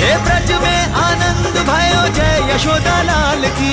हे ब्रज में आनंद भयो जय यशोदा लाल की।